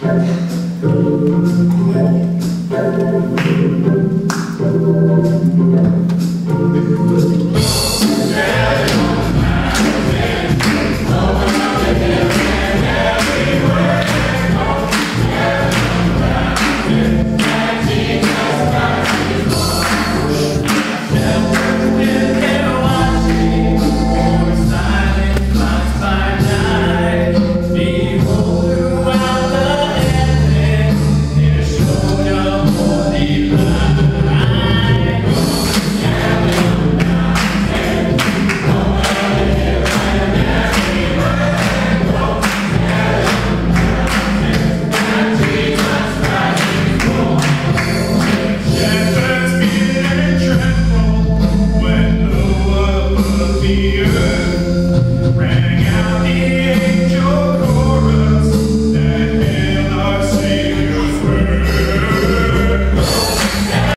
Música Ring